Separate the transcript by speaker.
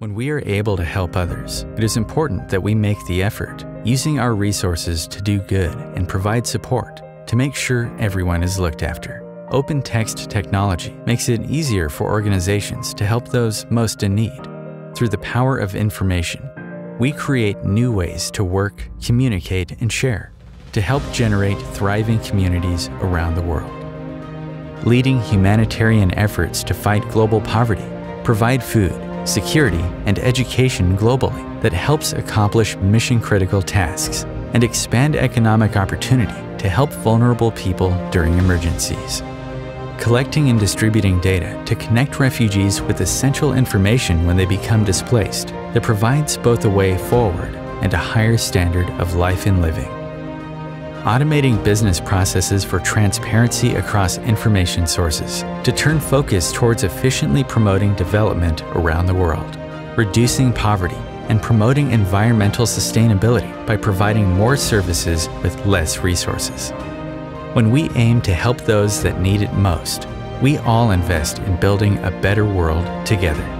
Speaker 1: When we are able to help others, it is important that we make the effort, using our resources to do good and provide support to make sure everyone is looked after. OpenText technology makes it easier for organizations to help those most in need. Through the power of information, we create new ways to work, communicate, and share to help generate thriving communities around the world. Leading humanitarian efforts to fight global poverty, provide food, security, and education globally that helps accomplish mission critical tasks and expand economic opportunity to help vulnerable people during emergencies. Collecting and distributing data to connect refugees with essential information when they become displaced that provides both a way forward and a higher standard of life and living automating business processes for transparency across information sources to turn focus towards efficiently promoting development around the world, reducing poverty, and promoting environmental sustainability by providing more services with less resources. When we aim to help those that need it most, we all invest in building a better world together.